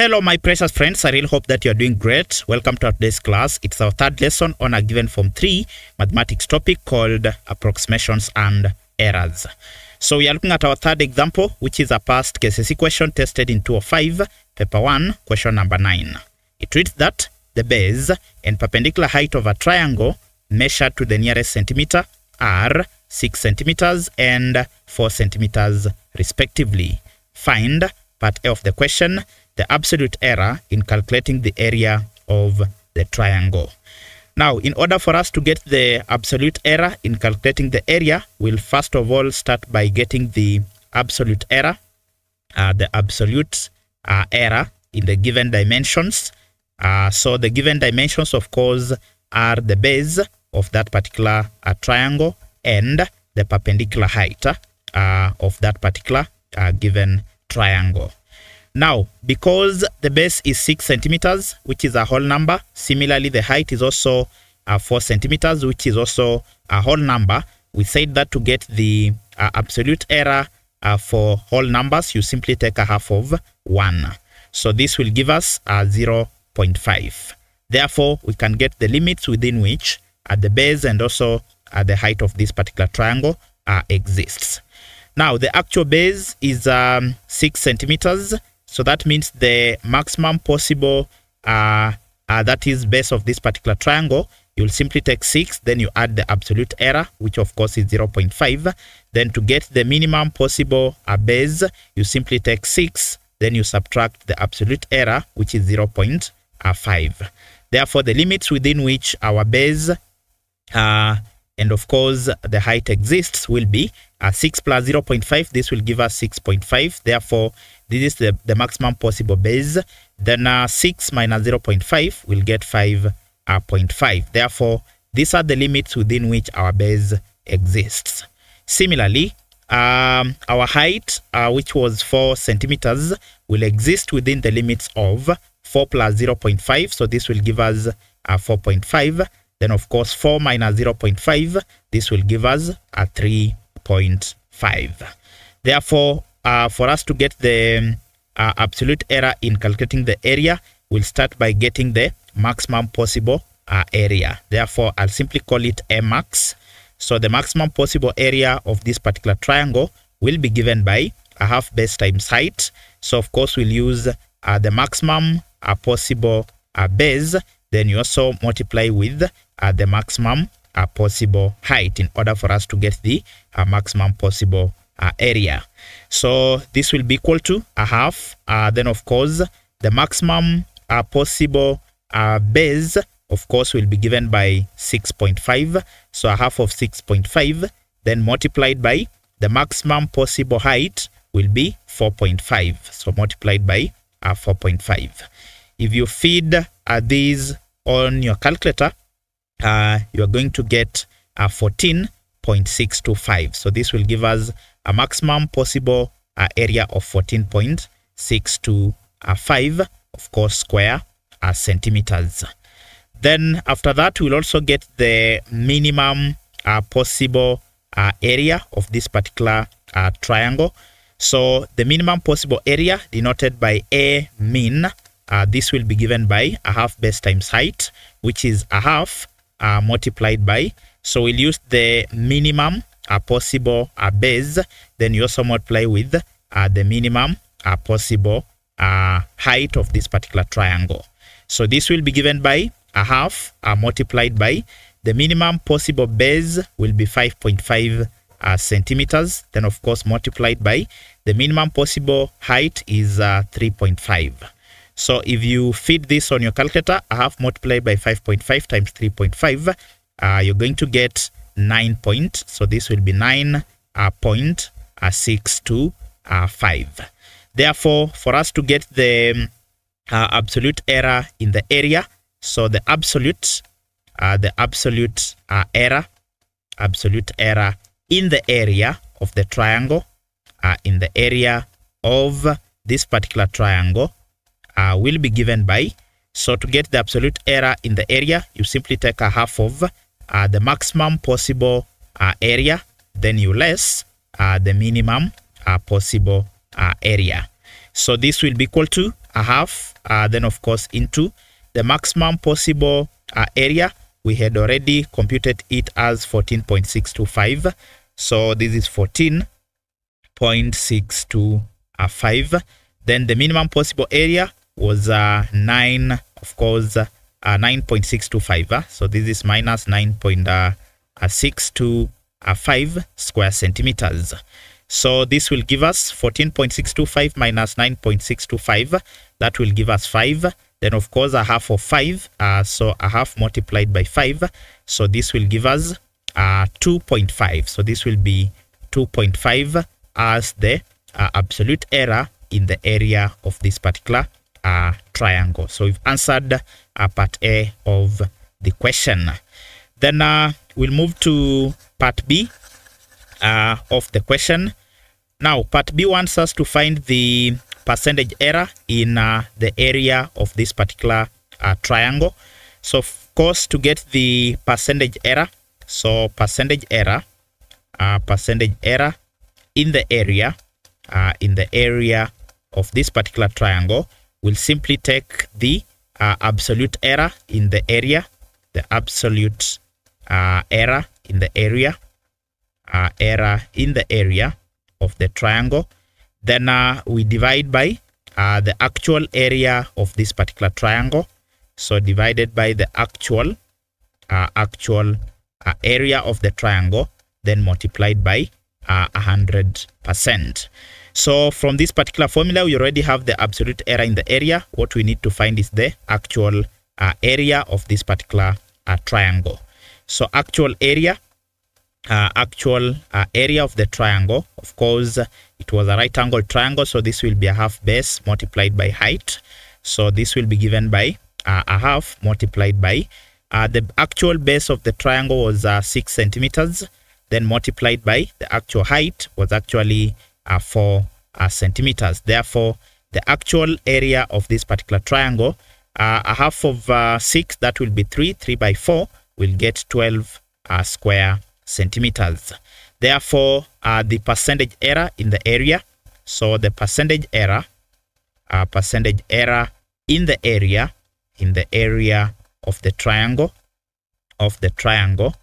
Hello, my precious friends. I really hope that you are doing great. Welcome to today's class. It's our third lesson on a given Form 3 mathematics topic called approximations and errors. So we are looking at our third example, which is a past KCSE question tested in 205, paper 1, question number 9. It reads that the base and perpendicular height of a triangle measured to the nearest centimeter are 6 centimeters and 4 centimeters respectively. Find part A of the question, the absolute error in calculating the area of the triangle. Now, in order for us to get the absolute error in calculating the area, we'll first of all start by getting the absolute error, uh, the absolute uh, error in the given dimensions. Uh, so the given dimensions, of course, are the base of that particular uh, triangle and the perpendicular height uh, of that particular uh, given triangle. Now, because the base is 6 centimeters, which is a whole number, similarly, the height is also uh, 4 centimeters, which is also a whole number. We said that to get the uh, absolute error uh, for whole numbers, you simply take a half of 1. So this will give us uh, 0.5. Therefore, we can get the limits within which at the base and also at the height of this particular triangle uh, exists. Now, the actual base is um, 6 centimeters so that means the maximum possible, uh, uh, that is base of this particular triangle, you'll simply take 6, then you add the absolute error, which of course is 0.5. Then to get the minimum possible uh, base, you simply take 6, then you subtract the absolute error, which is 0.5. Therefore, the limits within which our base uh, and of course the height exists will be uh, 6 plus 0.5 this will give us 6.5 therefore this is the, the maximum possible base. Then uh, 6 minus 0.5 will get 5.5 uh, therefore these are the limits within which our base exists. Similarly um, our height uh, which was 4 centimeters will exist within the limits of 4 plus 0.5 so this will give us uh, 4.5 then of course 4 minus 0.5, this will give us a 3.5. Therefore, uh, for us to get the uh, absolute error in calculating the area, we'll start by getting the maximum possible uh, area. Therefore, I'll simply call it a max. So the maximum possible area of this particular triangle will be given by a half base times height. So of course, we'll use uh, the maximum uh, possible uh, base. Then you also multiply with uh, the maximum uh, possible height in order for us to get the uh, maximum possible uh, area. So this will be equal to a half. Uh, then of course the maximum uh, possible base of course will be given by 6.5. So a half of 6.5 then multiplied by the maximum possible height will be 4.5. So multiplied by 4.5. If you feed these on your calculator, uh, you are going to get a 14.625. So this will give us a maximum possible uh, area of 14.625, of course, square uh, centimeters. Then after that, we'll also get the minimum uh, possible uh, area of this particular uh, triangle. So the minimum possible area denoted by A min, uh, this will be given by a half base times height, which is a half uh, multiplied by. So we'll use the minimum uh, possible uh, base. Then you also multiply with uh, the minimum uh, possible uh, height of this particular triangle. So this will be given by a half uh, multiplied by the minimum possible base will be 5.5 uh, centimeters. Then of course multiplied by the minimum possible height is uh, 3.5. So if you feed this on your calculator, a half multiplied by 5.5 times 3.5, uh, you're going to get 9 point. So this will be 9 uh, point uh, 625. Uh, Therefore, for us to get the uh, absolute error in the area, so the absolute, uh, the absolute uh, error, absolute error in the area of the triangle, uh, in the area of this particular triangle uh, will be given by. So to get the absolute error in the area, you simply take a half of uh, the maximum possible uh, area, then you less uh, the minimum uh, possible uh, area. So this will be equal to a half, then of course into the maximum possible area. We had already computed it as 14.625. So this is 14.625. Then the minimum possible area was uh, 9, of course, uh, 9.625. So this is minus 9.625 square centimeters. So this will give us 14.625 minus 9.625. That will give us 5. Then of course a half of 5. Uh, so a half multiplied by 5. So this will give us uh, 2.5. So this will be 2.5 as the uh, absolute error in the area of this particular triangle. So we've answered uh, part A of the question. Then uh, we'll move to part B uh, of the question. Now, part B wants us to find the percentage error in uh, the area of this particular uh, triangle. So, of course, to get the percentage error, so percentage error, percentage error in the area, in the area of this particular triangle, we'll simply take the uh, absolute error in the area, the absolute uh, error in the area, uh, error in the area of the triangle. Then uh, we divide by uh, the actual area of this particular triangle. So divided by the actual uh, actual area of the triangle, then multiplied by uh, a hundred percent. So from this particular formula, we already have the absolute error in the area. What we need to find is the actual uh, area of this particular triangle. So actual area uh, actual uh, area of the triangle. Of course, it was a right angle triangle, so this will be a half base multiplied by height. So this will be given by uh, a half multiplied by uh, the actual base of the triangle was uh, 6 centimeters, then multiplied by the actual height was actually uh, 4 centimeters. Therefore, the actual area of this particular triangle, a half of 6, that will be 3, 3 by 4, will get 12 square centimeters. Therefore, uh, the percentage error in the area, so the percentage error, uh, percentage error in the area, in the area of the triangle, of the triangle,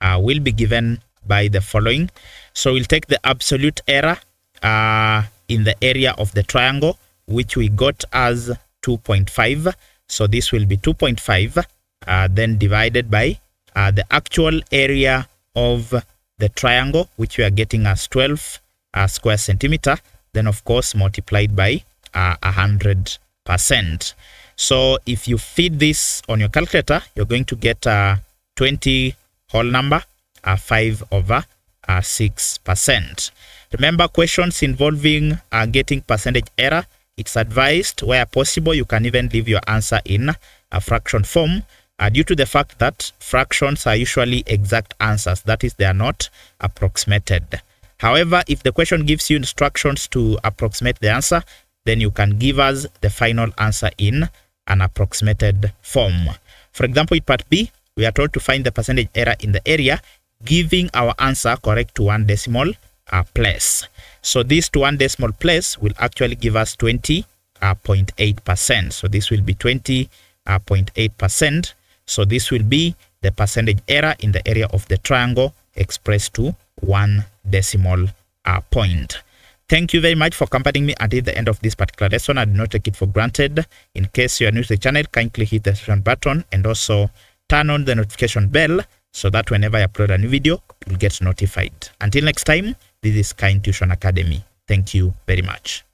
uh, will be given by the following. So we'll take the absolute error uh, in the area of the triangle, which we got as 2.5. So this will be 2.5, uh, then divided by uh, the actual area of the triangle, which we are getting as 12 uh, square centimeter, then of course multiplied by uh, 100%. So if you feed this on your calculator, you're going to get a 20 whole number, uh, 5 over uh, 6%. Remember questions involving uh, getting percentage error, it's advised where possible you can even leave your answer in a fraction form uh, due to the fact that fractions are usually exact answers, that is, they are not approximated. However, if the question gives you instructions to approximate the answer, then you can give us the final answer in an approximated form. For example, in part B, we are told to find the percentage error in the area, giving our answer correct to one decimal uh, place. So this to one decimal place will actually give us 20.8%. Uh, so this will be 20.8%. So this will be the percentage error in the area of the triangle expressed to one decimal uh, point. Thank you very much for accompanying me until the end of this particular lesson. I do not take it for granted. In case you are new to the channel, kindly hit the subscribe button and also turn on the notification bell so that whenever I upload a new video, you'll get notified. Until next time, this is Kind Tuition Academy. Thank you very much.